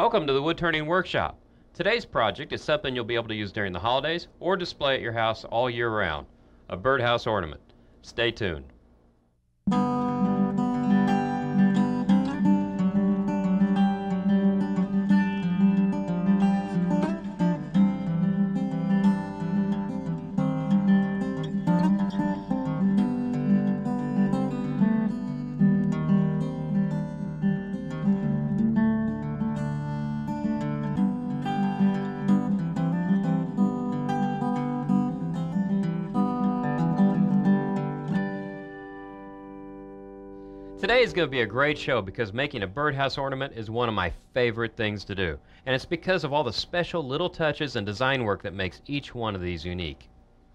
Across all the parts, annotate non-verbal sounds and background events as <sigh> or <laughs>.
Welcome to the Wood Turning Workshop. Today's project is something you'll be able to use during the holidays or display at your house all year round a birdhouse ornament. Stay tuned. Today is going to be a great show because making a birdhouse ornament is one of my favorite things to do. And it's because of all the special little touches and design work that makes each one of these unique.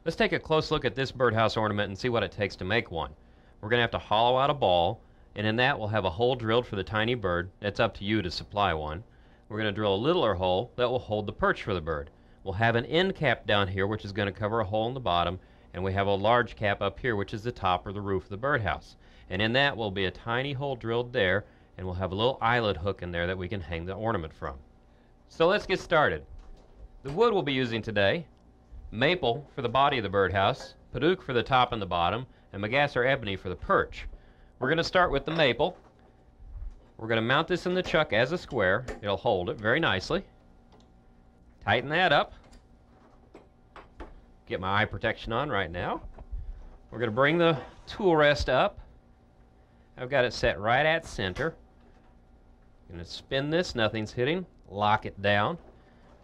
Let's take a close look at this birdhouse ornament and see what it takes to make one. We're going to have to hollow out a ball, and in that we'll have a hole drilled for the tiny bird. It's up to you to supply one. We're going to drill a littler hole that will hold the perch for the bird. We'll have an end cap down here which is going to cover a hole in the bottom, and we have a large cap up here which is the top or the roof of the birdhouse and in that will be a tiny hole drilled there and we'll have a little eyelet hook in there that we can hang the ornament from. So let's get started. The wood we'll be using today, maple for the body of the birdhouse, padauk for the top and the bottom, and Macassar ebony for the perch. We're going to start with the maple. We're going to mount this in the chuck as a square. It'll hold it very nicely. Tighten that up. Get my eye protection on right now. We're going to bring the tool rest up I've got it set right at center. I'm to spin this, nothing's hitting. Lock it down.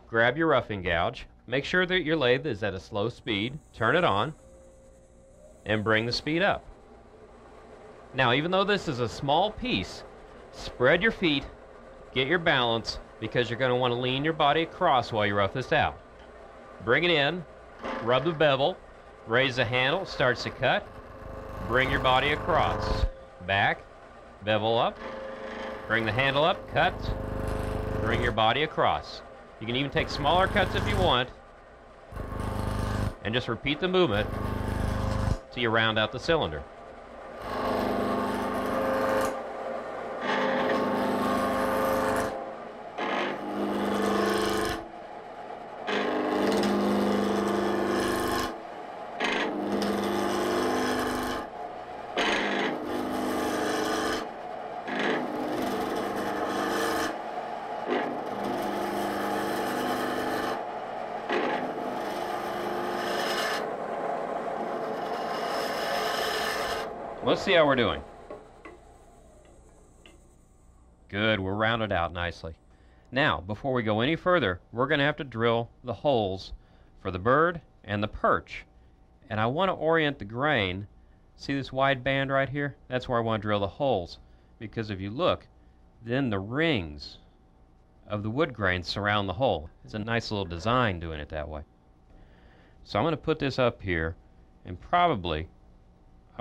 Grab your roughing gouge. Make sure that your lathe is at a slow speed. Turn it on. And bring the speed up. Now, even though this is a small piece, spread your feet, get your balance, because you're going to want to lean your body across while you rough this out. Bring it in, rub the bevel, raise the handle, starts to cut, bring your body across back, bevel up, bring the handle up, cut, bring your body across. You can even take smaller cuts if you want, and just repeat the movement till you round out the cylinder. Let's see how we're doing. Good, we're rounded out nicely. Now, before we go any further, we're going to have to drill the holes for the bird and the perch. And I want to orient the grain. See this wide band right here? That's where I want to drill the holes. Because if you look, then the rings of the wood grain surround the hole. It's a nice little design doing it that way. So I'm going to put this up here and probably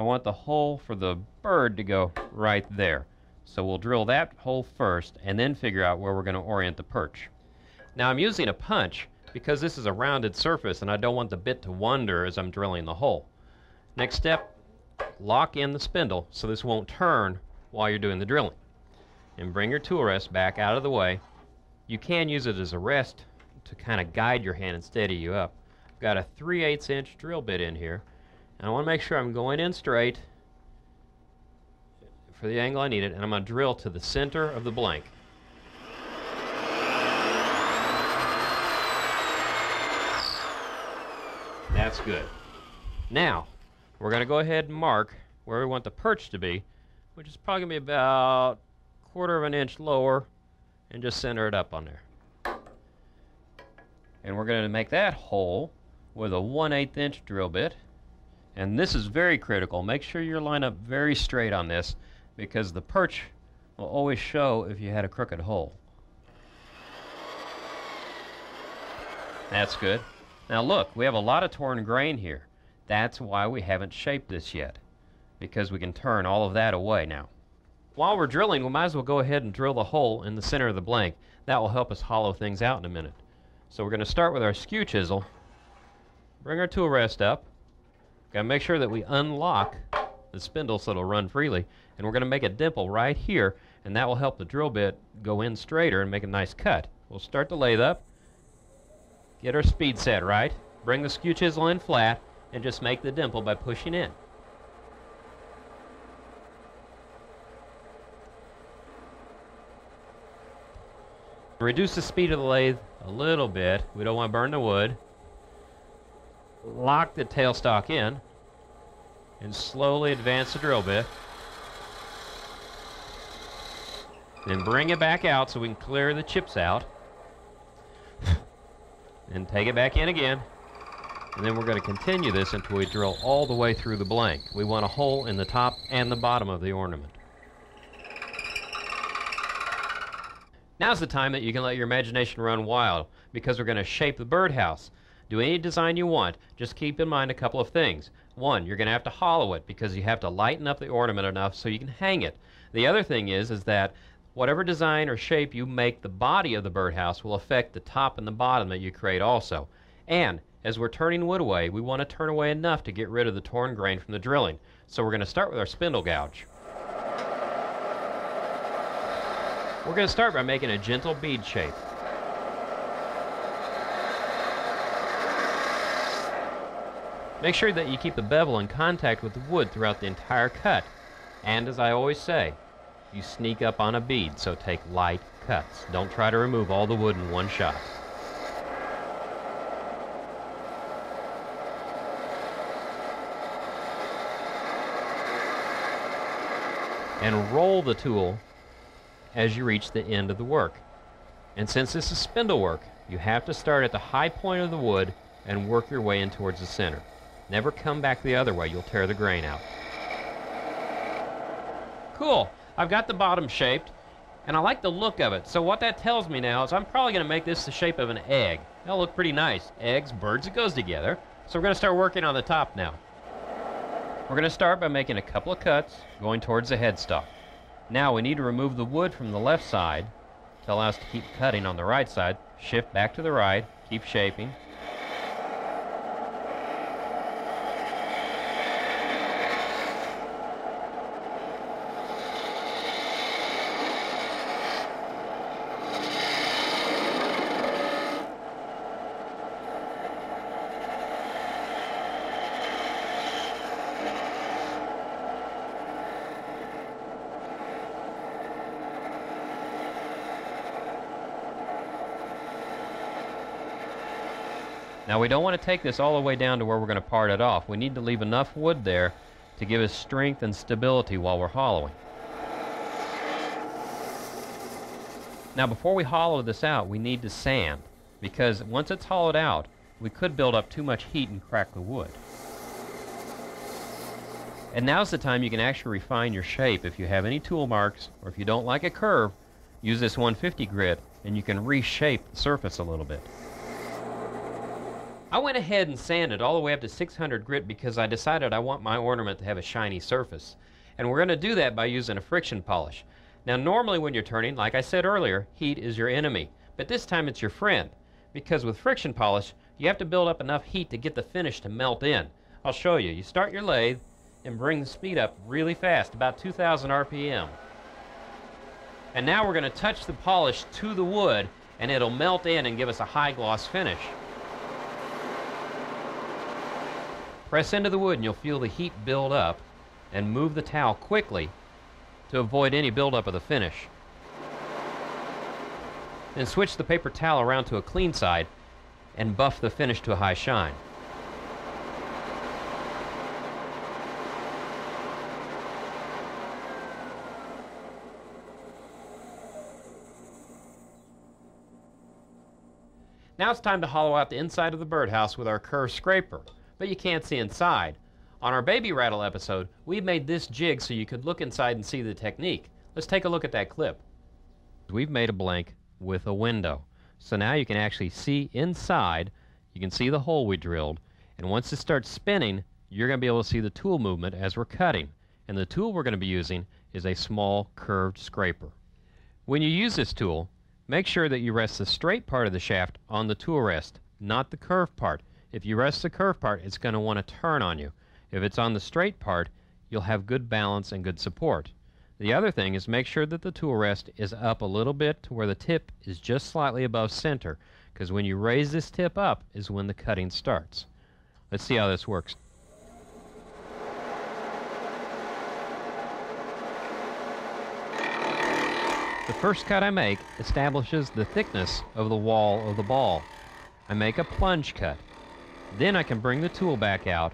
I want the hole for the bird to go right there. So we'll drill that hole first and then figure out where we're going to orient the perch. Now I'm using a punch because this is a rounded surface and I don't want the bit to wander as I'm drilling the hole. Next step, lock in the spindle so this won't turn while you're doing the drilling. And bring your tool rest back out of the way. You can use it as a rest to kind of guide your hand and steady you up. I've got a 3 8 inch drill bit in here and I want to make sure I'm going in straight for the angle I need it, and I'm going to drill to the center of the blank. That's good. Now, we're going to go ahead and mark where we want the perch to be, which is probably going to be about a quarter of an inch lower, and just center it up on there. And we're going to make that hole with a 1 8 inch drill bit. And this is very critical. Make sure you line up very straight on this because the perch will always show if you had a crooked hole. That's good. Now look, we have a lot of torn grain here. That's why we haven't shaped this yet, because we can turn all of that away now. While we're drilling, we might as well go ahead and drill the hole in the center of the blank. That will help us hollow things out in a minute. So we're going to start with our skew chisel, bring our tool rest up, Got to make sure that we unlock the spindle so it'll run freely. And we're going to make a dimple right here. and that will help the drill bit go in straighter and make a nice cut. We'll start the lathe up, get our speed set right, bring the skew chisel in flat, and just make the dimple by pushing in. Reduce the speed of the lathe a little bit. We don't want to burn the wood. Lock the tailstock in and slowly advance the drill bit. Then bring it back out so we can clear the chips out. <laughs> and take it back in again. And then we're going to continue this until we drill all the way through the blank. We want a hole in the top and the bottom of the ornament. Now's the time that you can let your imagination run wild because we're going to shape the birdhouse. Do any design you want, just keep in mind a couple of things. One, you're going to have to hollow it because you have to lighten up the ornament enough so you can hang it. The other thing is, is that whatever design or shape you make the body of the birdhouse will affect the top and the bottom that you create also. And as we're turning wood away, we want to turn away enough to get rid of the torn grain from the drilling. So we're going to start with our spindle gouge. We're going to start by making a gentle bead shape. Make sure that you keep the bevel in contact with the wood throughout the entire cut. And as I always say, you sneak up on a bead, so take light cuts. Don't try to remove all the wood in one shot. And roll the tool as you reach the end of the work. And since this is spindle work, you have to start at the high point of the wood and work your way in towards the center. Never come back the other way, you'll tear the grain out. Cool, I've got the bottom shaped, and I like the look of it. So what that tells me now is I'm probably going to make this the shape of an egg. That'll look pretty nice. Eggs, birds, it goes together. So we're going to start working on the top now. We're going to start by making a couple of cuts going towards the headstock. Now we need to remove the wood from the left side to allow us to keep cutting on the right side. Shift back to the right, keep shaping. Now we don't want to take this all the way down to where we're going to part it off. We need to leave enough wood there to give us strength and stability while we're hollowing. Now before we hollow this out, we need to sand because once it's hollowed out, we could build up too much heat and crack the wood. And now's the time you can actually refine your shape. If you have any tool marks or if you don't like a curve, use this 150 grit and you can reshape the surface a little bit. I went ahead and sanded all the way up to 600 grit because I decided I want my ornament to have a shiny surface. And we're going to do that by using a friction polish. Now normally when you're turning, like I said earlier, heat is your enemy. But this time it's your friend. Because with friction polish, you have to build up enough heat to get the finish to melt in. I'll show you. You start your lathe and bring the speed up really fast, about 2,000 RPM. And now we're going to touch the polish to the wood and it'll melt in and give us a high gloss finish. Press into the wood and you'll feel the heat build up and move the towel quickly to avoid any buildup of the finish. Then switch the paper towel around to a clean side and buff the finish to a high shine. Now it's time to hollow out the inside of the birdhouse with our curved scraper but you can't see inside. On our baby rattle episode, we made this jig so you could look inside and see the technique. Let's take a look at that clip. We've made a blank with a window. So now you can actually see inside, you can see the hole we drilled, and once it starts spinning, you're going to be able to see the tool movement as we're cutting. And the tool we're going to be using is a small curved scraper. When you use this tool, make sure that you rest the straight part of the shaft on the tool rest, not the curved part. If you rest the curved part, it's going to want to turn on you. If it's on the straight part, you'll have good balance and good support. The other thing is make sure that the tool rest is up a little bit to where the tip is just slightly above center because when you raise this tip up is when the cutting starts. Let's see how this works. The first cut I make establishes the thickness of the wall of the ball. I make a plunge cut. Then I can bring the tool back out,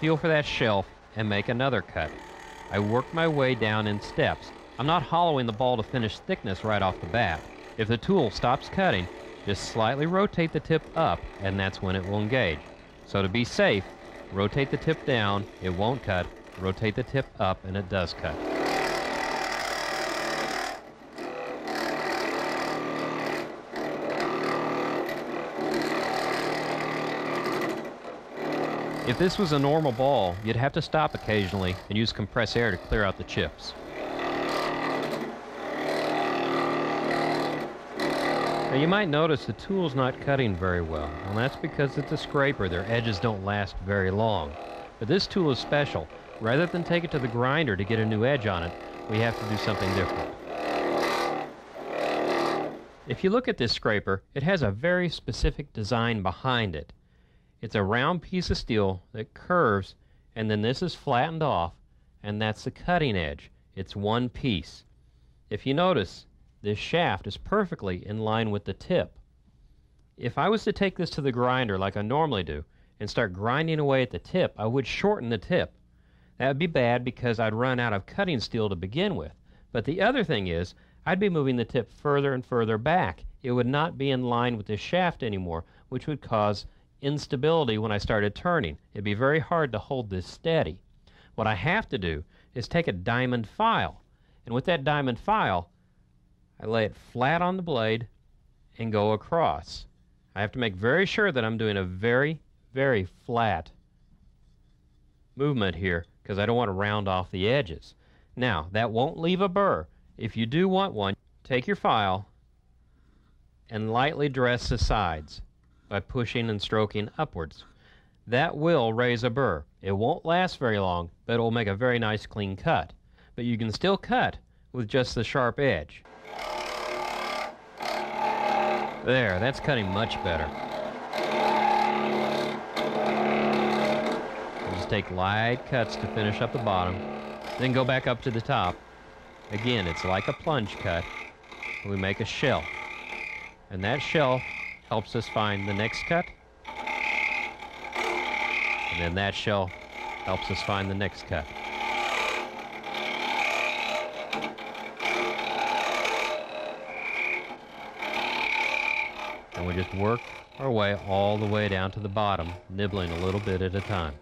feel for that shelf, and make another cut. I work my way down in steps. I'm not hollowing the ball to finish thickness right off the bat. If the tool stops cutting, just slightly rotate the tip up and that's when it will engage. So to be safe, rotate the tip down, it won't cut. Rotate the tip up and it does cut. If this was a normal ball, you'd have to stop occasionally and use compressed air to clear out the chips. Now you might notice the tool's not cutting very well, and that's because it's a scraper. Their edges don't last very long. But this tool is special. Rather than take it to the grinder to get a new edge on it, we have to do something different. If you look at this scraper, it has a very specific design behind it. It's a round piece of steel that curves, and then this is flattened off, and that's the cutting edge. It's one piece. If you notice, this shaft is perfectly in line with the tip. If I was to take this to the grinder like I normally do and start grinding away at the tip, I would shorten the tip. That would be bad because I'd run out of cutting steel to begin with. But the other thing is, I'd be moving the tip further and further back. It would not be in line with the shaft anymore, which would cause instability when I started turning. It'd be very hard to hold this steady. What I have to do is take a diamond file, and with that diamond file, I lay it flat on the blade and go across. I have to make very sure that I'm doing a very, very flat movement here because I don't want to round off the edges. Now, that won't leave a burr. If you do want one, take your file and lightly dress the sides by pushing and stroking upwards. That will raise a burr. It won't last very long, but it will make a very nice clean cut. But you can still cut with just the sharp edge. There, that's cutting much better. We'll just take light cuts to finish up the bottom, then go back up to the top. Again, it's like a plunge cut. We make a shelf. And that shelf helps us find the next cut. And then that shell helps us find the next cut. And we just work our way all the way down to the bottom, nibbling a little bit at a time.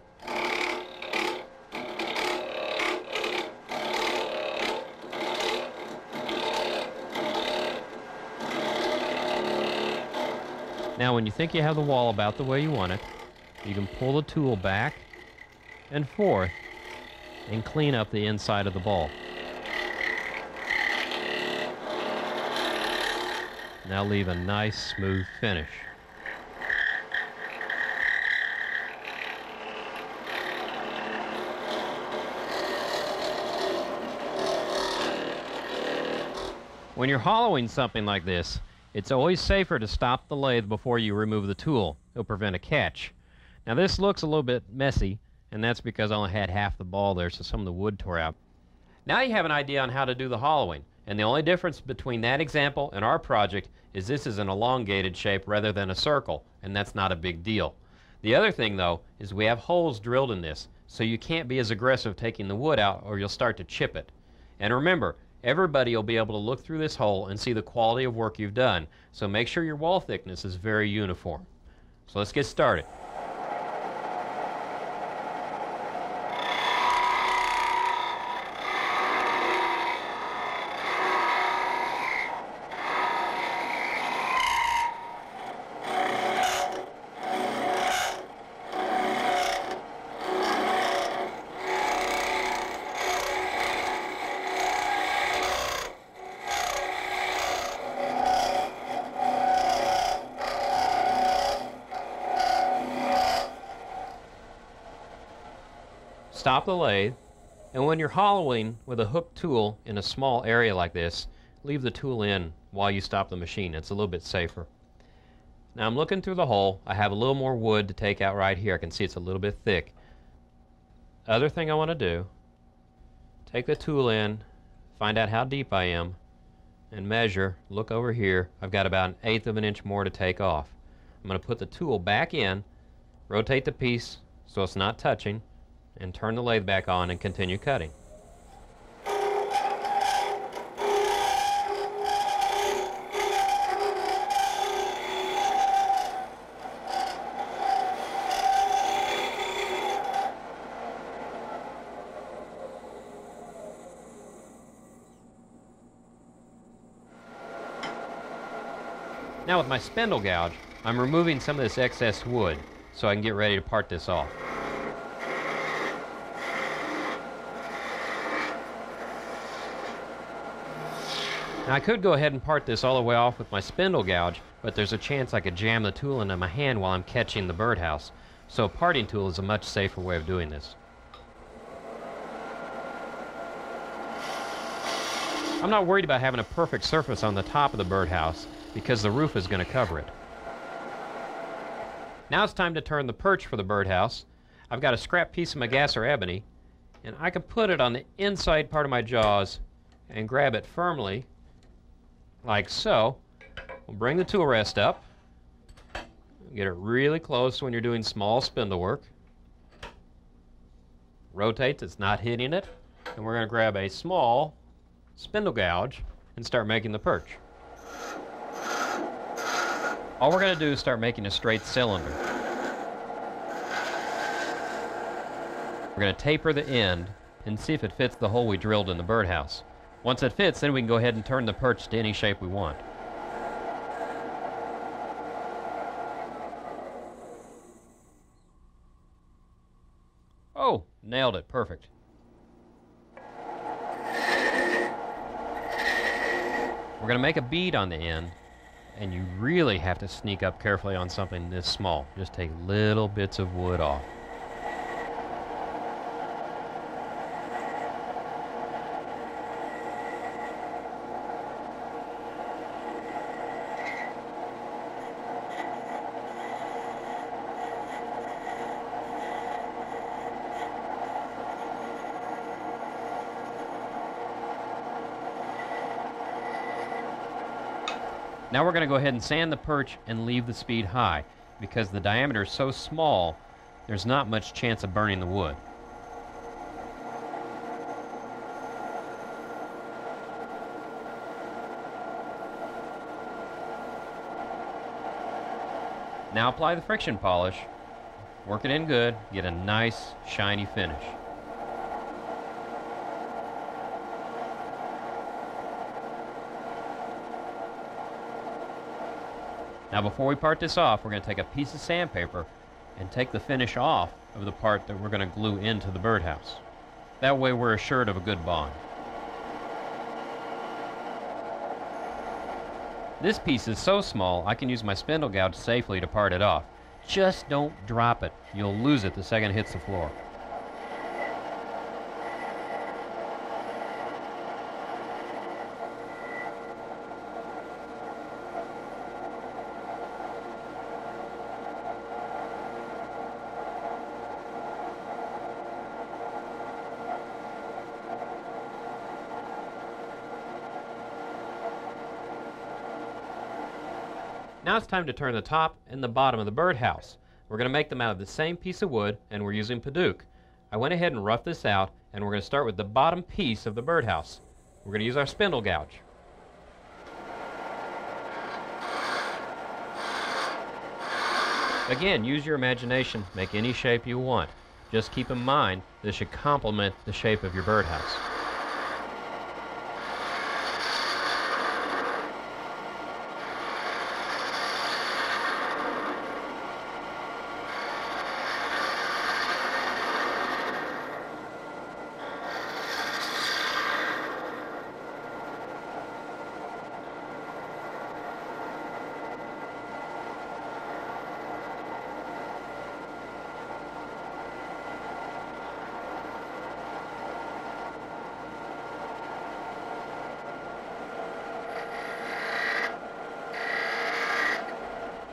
Now when you think you have the wall about the way you want it, you can pull the tool back and forth and clean up the inside of the ball. Now leave a nice smooth finish. When you're hollowing something like this, it's always safer to stop the lathe before you remove the tool. It'll prevent a catch. Now this looks a little bit messy, and that's because I only had half the ball there, so some of the wood tore out. Now you have an idea on how to do the hollowing, and the only difference between that example and our project is this is an elongated shape rather than a circle, and that's not a big deal. The other thing, though, is we have holes drilled in this, so you can't be as aggressive taking the wood out or you'll start to chip it. And remember, Everybody will be able to look through this hole and see the quality of work you've done. So make sure your wall thickness is very uniform. So let's get started. stop the lathe, And when you're hollowing with a hook tool in a small area like this, leave the tool in while you stop the machine. It's a little bit safer. Now I'm looking through the hole. I have a little more wood to take out right here. I can see it's a little bit thick. Other thing I want to do, take the tool in, find out how deep I am, and measure. Look over here. I've got about an eighth of an inch more to take off. I'm going to put the tool back in, rotate the piece so it's not touching, and turn the lathe back on and continue cutting. Now with my spindle gouge, I'm removing some of this excess wood so I can get ready to part this off. Now I could go ahead and part this all the way off with my spindle gouge, but there's a chance I could jam the tool into my hand while I'm catching the birdhouse. So a parting tool is a much safer way of doing this. I'm not worried about having a perfect surface on the top of the birdhouse because the roof is going to cover it. Now it's time to turn the perch for the birdhouse. I've got a scrap piece of Macassar ebony, and I can put it on the inside part of my jaws and grab it firmly, like so. We'll bring the tool rest up, get it really close when you're doing small spindle work. Rotates, it's not hitting it, and we're going to grab a small spindle gouge and start making the perch. All we're going to do is start making a straight cylinder. We're going to taper the end and see if it fits the hole we drilled in the birdhouse. Once it fits, then we can go ahead and turn the perch to any shape we want. Oh, nailed it, perfect. We're going to make a bead on the end and you really have to sneak up carefully on something this small. Just take little bits of wood off. Now we're going to go ahead and sand the perch and leave the speed high. Because the diameter is so small, there's not much chance of burning the wood. Now apply the friction polish, work it in good, get a nice shiny finish. Now before we part this off, we're going to take a piece of sandpaper and take the finish off of the part that we're going to glue into the birdhouse. That way we're assured of a good bond. This piece is so small I can use my spindle gouge safely to part it off. Just don't drop it. You'll lose it the second it hits the floor. Time to turn the top and the bottom of the birdhouse. We're going to make them out of the same piece of wood and we're using Padauk. I went ahead and roughed this out and we're going to start with the bottom piece of the birdhouse. We're going to use our spindle gouge. Again, use your imagination, make any shape you want. Just keep in mind this should complement the shape of your birdhouse.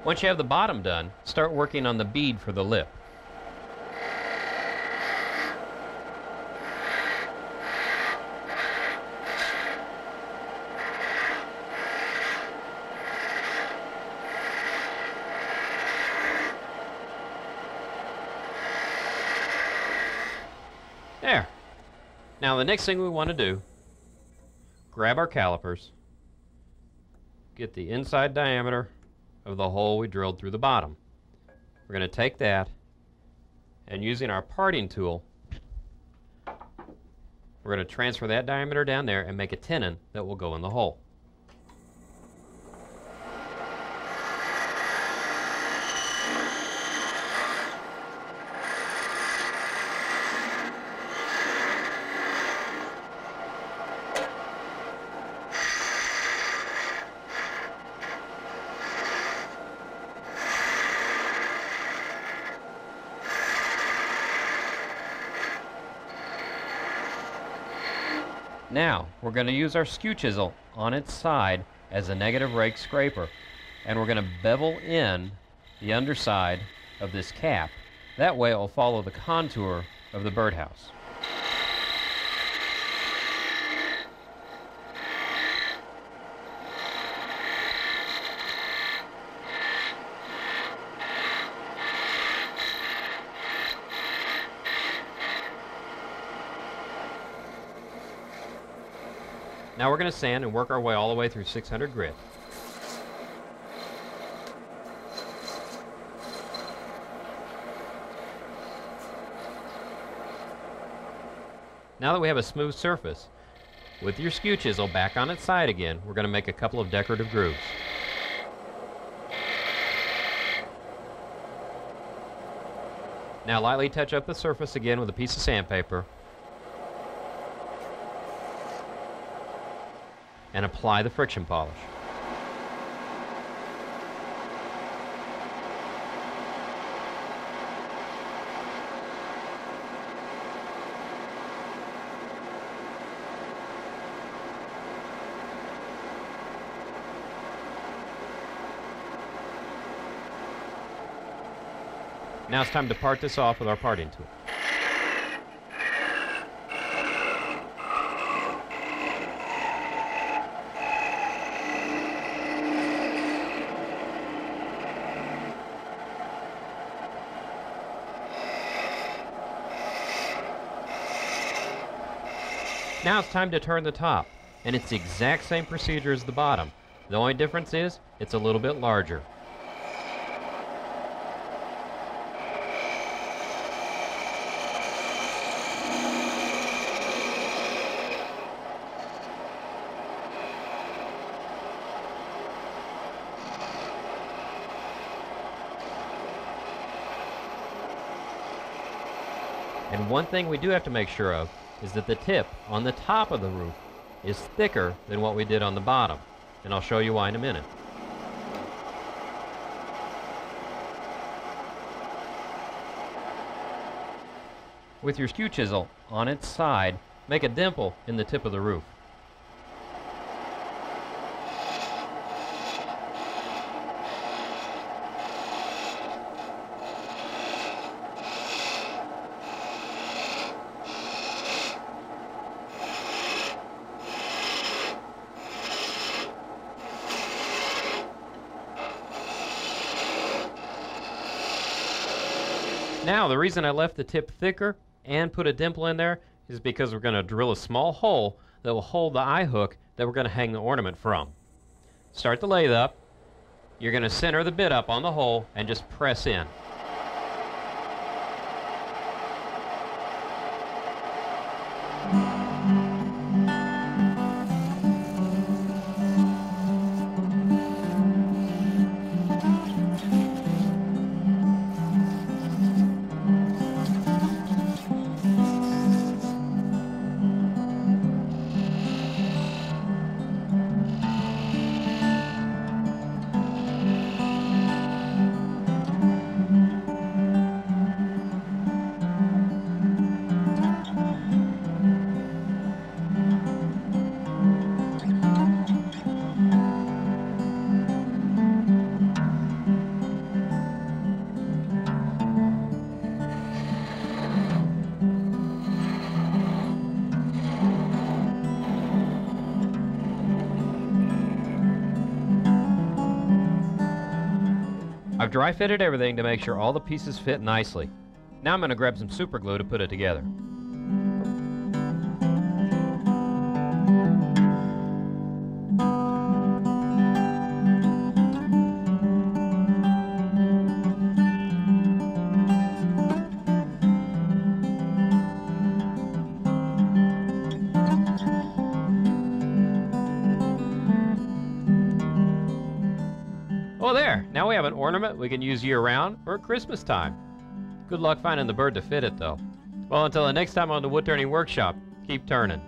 Once you have the bottom done, start working on the bead for the lip. There. Now the next thing we want to do, grab our calipers, get the inside diameter of the hole we drilled through the bottom. We're going to take that and using our parting tool, we're going to transfer that diameter down there and make a tenon that will go in the hole. Now, we're going to use our skew chisel on its side as a negative rake scraper. And we're going to bevel in the underside of this cap. That way it will follow the contour of the birdhouse. Now we're going to sand and work our way all the way through 600 grit. Now that we have a smooth surface, with your skew chisel back on its side again, we're going to make a couple of decorative grooves. Now lightly touch up the surface again with a piece of sandpaper and apply the friction polish. Now it's time to part this off with our parting tool. Now it's time to turn the top, and it's the exact same procedure as the bottom. The only difference is, it's a little bit larger. And one thing we do have to make sure of is that the tip on the top of the roof is thicker than what we did on the bottom. And I'll show you why in a minute. With your skew chisel on its side, make a dimple in the tip of the roof. Now, the reason I left the tip thicker and put a dimple in there is because we're going to drill a small hole that will hold the eye hook that we're going to hang the ornament from. Start the lathe up. You're going to center the bit up on the hole and just press in. I've dry fitted everything to make sure all the pieces fit nicely. Now I'm going to grab some super glue to put it together. We can use year round or at Christmas time. Good luck finding the bird to fit it, though. Well, until the next time on the Wood Turning Workshop, keep turning.